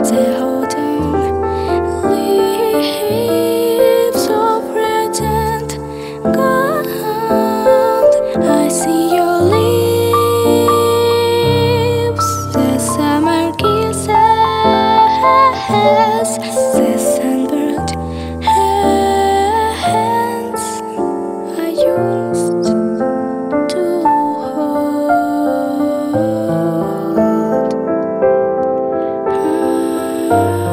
最后。love.